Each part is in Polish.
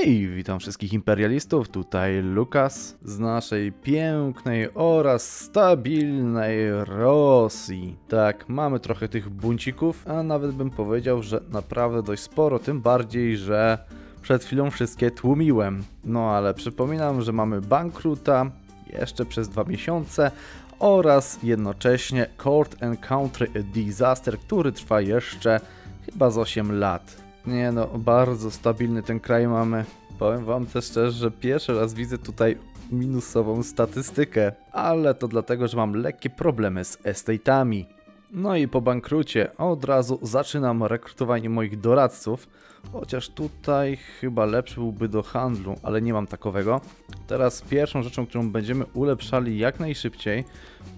Hej, witam wszystkich imperialistów, tutaj Lukas z naszej pięknej oraz stabilnej Rosji. Tak, mamy trochę tych buncików, a nawet bym powiedział, że naprawdę dość sporo, tym bardziej, że przed chwilą wszystkie tłumiłem. No ale przypominam, że mamy bankruta jeszcze przez dwa miesiące oraz jednocześnie Court and Country Disaster, który trwa jeszcze chyba z 8 lat. Nie no, bardzo stabilny ten kraj mamy. Powiem wam też szczerze, że pierwszy raz widzę tutaj minusową statystykę, ale to dlatego, że mam lekkie problemy z estate'ami. No i po bankrucie od razu zaczynam rekrutowanie moich doradców, chociaż tutaj chyba lepszy byłby do handlu, ale nie mam takowego. Teraz pierwszą rzeczą, którą będziemy ulepszali jak najszybciej,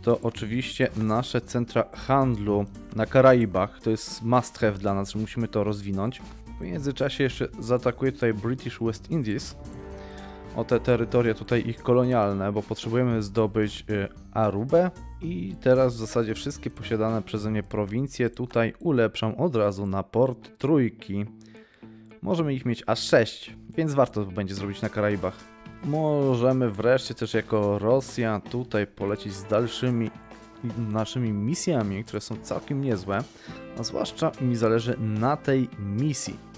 to oczywiście nasze centra handlu na Karaibach. To jest must have dla nas, że musimy to rozwinąć. W międzyczasie jeszcze zaatakuję tutaj British West Indies o te terytoria tutaj ich kolonialne, bo potrzebujemy zdobyć y, Arubę i teraz w zasadzie wszystkie posiadane przeze mnie prowincje tutaj ulepszam od razu na port trójki. Możemy ich mieć aż 6, więc warto to będzie zrobić na Karaibach. Możemy wreszcie też jako Rosja tutaj polecieć z dalszymi naszymi misjami, które są całkiem niezłe, a zwłaszcza mi zależy na tej misji.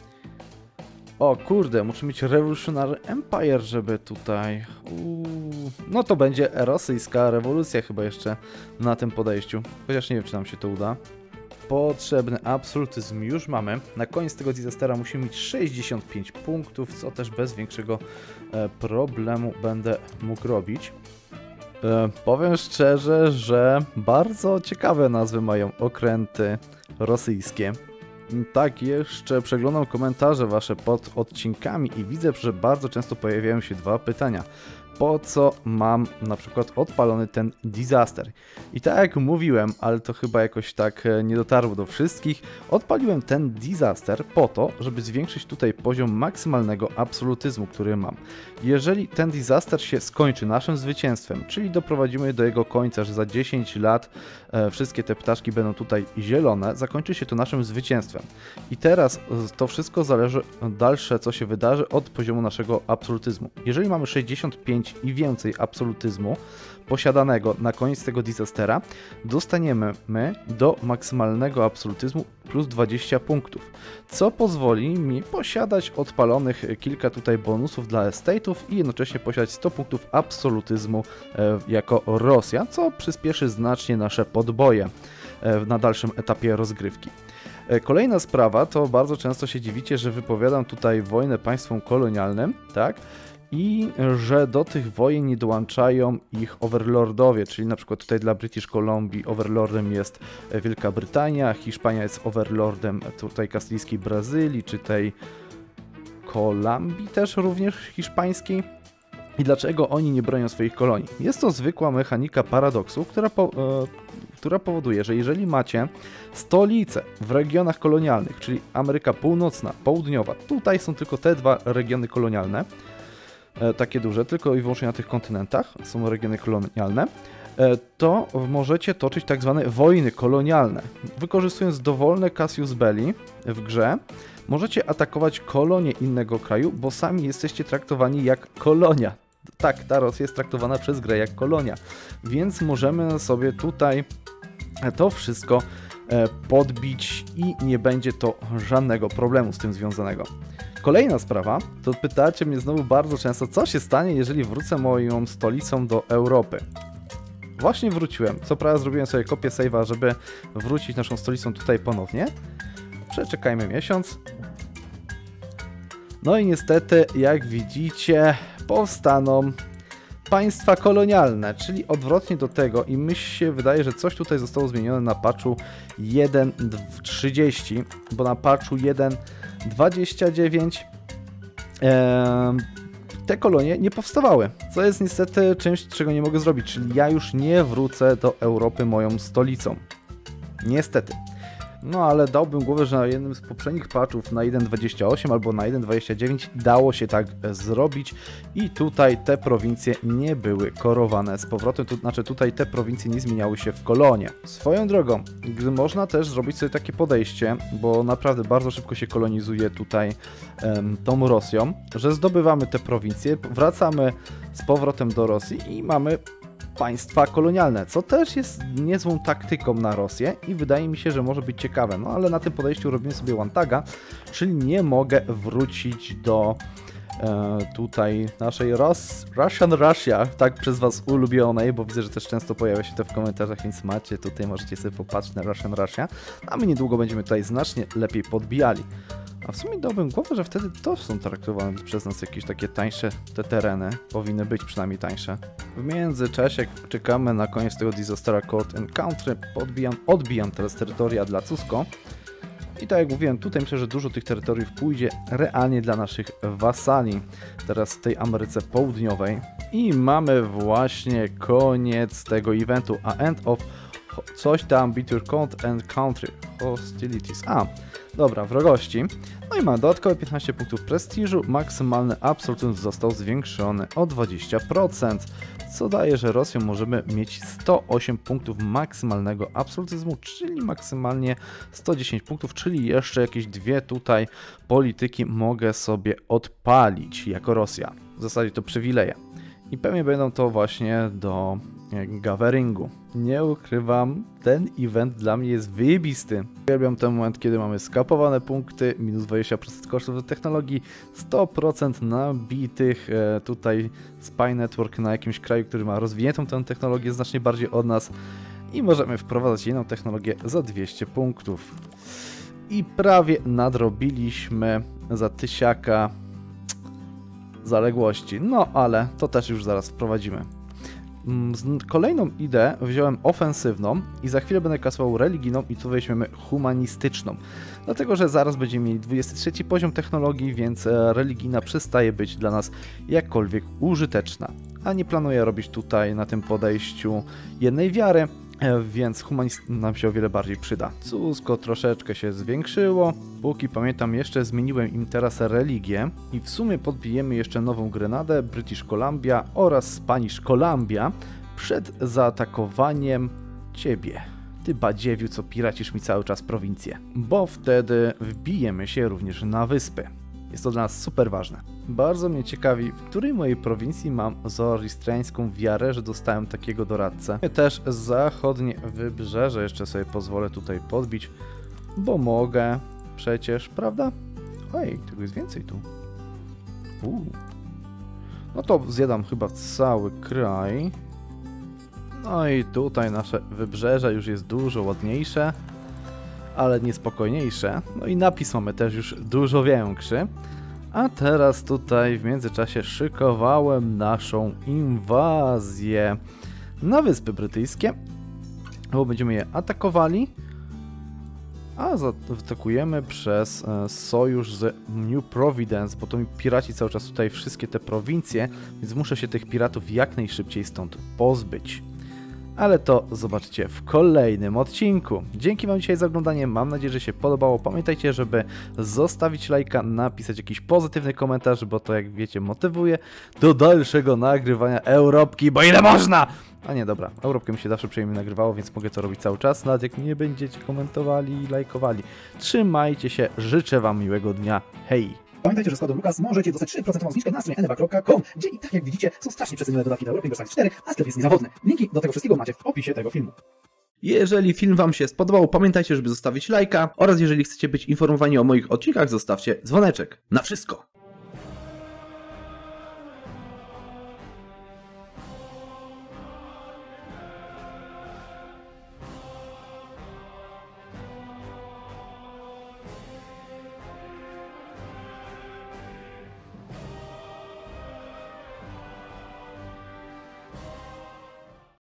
O kurde, muszę mieć Revolutionary Empire, żeby tutaj... Uuu. No to będzie rosyjska rewolucja chyba jeszcze na tym podejściu. Chociaż nie wiem, czy nam się to uda. Potrzebny absolutyzm już mamy. Na koniec tego disastera musimy mieć 65 punktów, co też bez większego e, problemu będę mógł robić. E, powiem szczerze, że bardzo ciekawe nazwy mają okręty rosyjskie. Tak, jeszcze przeglądam komentarze wasze pod odcinkami i widzę, że bardzo często pojawiają się dwa pytania po co mam na przykład odpalony ten disaster. I tak jak mówiłem, ale to chyba jakoś tak e, nie dotarło do wszystkich, odpaliłem ten disaster po to, żeby zwiększyć tutaj poziom maksymalnego absolutyzmu, który mam. Jeżeli ten disaster się skończy naszym zwycięstwem, czyli doprowadzimy do jego końca, że za 10 lat e, wszystkie te ptaszki będą tutaj zielone, zakończy się to naszym zwycięstwem. I teraz e, to wszystko zależy dalsze, co się wydarzy od poziomu naszego absolutyzmu. Jeżeli mamy 65 i więcej absolutyzmu posiadanego na koniec tego disastera, dostaniemy my do maksymalnego absolutyzmu plus 20 punktów, co pozwoli mi posiadać odpalonych kilka tutaj bonusów dla estate'ów i jednocześnie posiadać 100 punktów absolutyzmu e, jako Rosja, co przyspieszy znacznie nasze podboje e, na dalszym etapie rozgrywki. E, kolejna sprawa to bardzo często się dziwicie, że wypowiadam tutaj wojnę państwom kolonialnym, tak? I że do tych wojen nie dołączają ich overlordowie, czyli na przykład tutaj dla British Columbia overlordem jest Wielka Brytania, Hiszpania jest overlordem tutaj kastylijskiej Brazylii, czy tej Kolumbii też również hiszpańskiej. I dlaczego oni nie bronią swoich kolonii? Jest to zwykła mechanika paradoksu, która, po, e, która powoduje, że jeżeli macie stolice w regionach kolonialnych, czyli Ameryka Północna, Południowa, tutaj są tylko te dwa regiony kolonialne, E, takie duże, tylko i wyłącznie na tych kontynentach, są regiony kolonialne, e, to możecie toczyć tak zwane wojny kolonialne. Wykorzystując dowolne Cassius Belli w grze, możecie atakować kolonie innego kraju, bo sami jesteście traktowani jak kolonia. Tak, ta Rosja jest traktowana przez grę jak kolonia, więc możemy sobie tutaj to wszystko e, podbić i nie będzie to żadnego problemu z tym związanego. Kolejna sprawa, to pytacie mnie znowu bardzo często, co się stanie, jeżeli wrócę moją stolicą do Europy. Właśnie wróciłem. Co prawda zrobiłem sobie kopię save'a, żeby wrócić naszą stolicą tutaj ponownie. Przeczekajmy miesiąc. No i niestety, jak widzicie, powstaną państwa kolonialne, czyli odwrotnie do tego i mi się wydaje, że coś tutaj zostało zmienione na patchu 1.30, bo na patchu 1 29 te kolonie nie powstawały, co jest niestety czymś, czego nie mogę zrobić, czyli ja już nie wrócę do Europy moją stolicą. Niestety. No ale dałbym głowę, że na jednym z poprzednich patchów na 1.28 albo na 1.29 dało się tak e, zrobić i tutaj te prowincje nie były korowane z powrotem, tu, znaczy tutaj te prowincje nie zmieniały się w kolonie. Swoją drogą, gdy można też zrobić sobie takie podejście, bo naprawdę bardzo szybko się kolonizuje tutaj tą Rosją, że zdobywamy te prowincje, wracamy z powrotem do Rosji i mamy państwa kolonialne, co też jest niezłą taktyką na Rosję i wydaje mi się, że może być ciekawe. No ale na tym podejściu robimy sobie one taga, czyli nie mogę wrócić do tutaj naszej Ros Russian Russia, tak przez Was ulubionej, bo widzę, że też często pojawia się to w komentarzach, więc macie tutaj, możecie sobie popatrzeć na Russian Russia, a my niedługo będziemy tutaj znacznie lepiej podbijali. A w sumie dałbym głowę, że wtedy to są traktowane przez nas jakieś takie tańsze te tereny. Powinny być przynajmniej tańsze. W międzyczasie czekamy na koniec tego Disastera Court and Country. Podbijam, odbijam teraz terytoria dla Cusco. I tak jak mówiłem, tutaj myślę, że dużo tych terytoriów pójdzie realnie dla naszych wasali. Teraz w tej Ameryce Południowej. I mamy właśnie koniec tego eventu. A end of coś tam Bitter Count and Country Hostilities. A, dobra, wrogości. No i mamy dodatkowe 15 punktów prestiżu. Maksymalny absolutyzm został zwiększony o 20%, co daje, że Rosją możemy mieć 108 punktów maksymalnego absolutyzmu, czyli maksymalnie 110 punktów, czyli jeszcze jakieś dwie tutaj polityki mogę sobie odpalić jako Rosja. W zasadzie to przywileje. I pewnie będą to właśnie do Gaveringu. Nie ukrywam, ten event dla mnie jest wyjebisty. Uwielbiam ten moment, kiedy mamy skapowane punkty, minus 20% kosztów do technologii, 100% nabitych e, tutaj Spy Network na jakimś kraju, który ma rozwiniętą tę technologię znacznie bardziej od nas i możemy wprowadzać inną technologię za 200 punktów. I prawie nadrobiliśmy za tysiaka zaległości. No ale to też już zaraz wprowadzimy. Mm, Kolejną ideę wziąłem ofensywną i za chwilę będę kasował religijną i tu weźmiemy humanistyczną. Dlatego, że zaraz będziemy mieli 23 poziom technologii, więc e, religijna przestaje być dla nas jakkolwiek użyteczna. A nie planuję robić tutaj na tym podejściu jednej wiary, więc humanizm nam się o wiele bardziej przyda. Cusko troszeczkę się zwiększyło. Póki pamiętam, jeszcze zmieniłem im teraz religię i w sumie podbijemy jeszcze nową Grenadę, British Columbia oraz Spanish Columbia przed zaatakowaniem ciebie. Ty badziewiu, co piracisz mi cały czas prowincję. Bo wtedy wbijemy się również na wyspy. Jest to dla nas super ważne. Bardzo mnie ciekawi, w której mojej prowincji mam zoroastriańską wiarę, że dostałem takiego doradcę. Też zachodnie wybrzeże jeszcze sobie pozwolę tutaj podbić, bo mogę przecież, prawda? Oj, tego jest więcej tu. Uuu. No to zjadam chyba cały kraj. No i tutaj nasze wybrzeże już jest dużo ładniejsze, ale niespokojniejsze. No i napis mamy też już dużo większy. A teraz tutaj w międzyczasie szykowałem naszą inwazję na Wyspy Brytyjskie, bo będziemy je atakowali, a zaatakujemy przez e, sojusz z New Providence, bo to mi piraci cały czas tutaj wszystkie te prowincje, więc muszę się tych piratów jak najszybciej stąd pozbyć. Ale to zobaczcie w kolejnym odcinku. Dzięki Wam dzisiaj za oglądanie, mam nadzieję, że się podobało. Pamiętajcie, żeby zostawić lajka, napisać jakiś pozytywny komentarz, bo to jak wiecie motywuje do dalszego nagrywania Europki, bo ile można! A nie, dobra, Europkę mi się zawsze przyjemnie nagrywało, więc mogę to robić cały czas, nawet jak nie będziecie komentowali i lajkowali. Trzymajcie się, życzę Wam miłego dnia, hej! Pamiętajcie, że z kodem Lukas możecie dostać 3% zniżkę na stronie eneva.com, gdzie i tak jak widzicie są strasznie przecenione dodatki do Europy Universal 4, a sklep jest niezawodny. Linki do tego wszystkiego macie w opisie tego filmu. Jeżeli film Wam się spodobał, pamiętajcie, żeby zostawić lajka oraz jeżeli chcecie być informowani o moich odcinkach, zostawcie dzwoneczek. Na wszystko!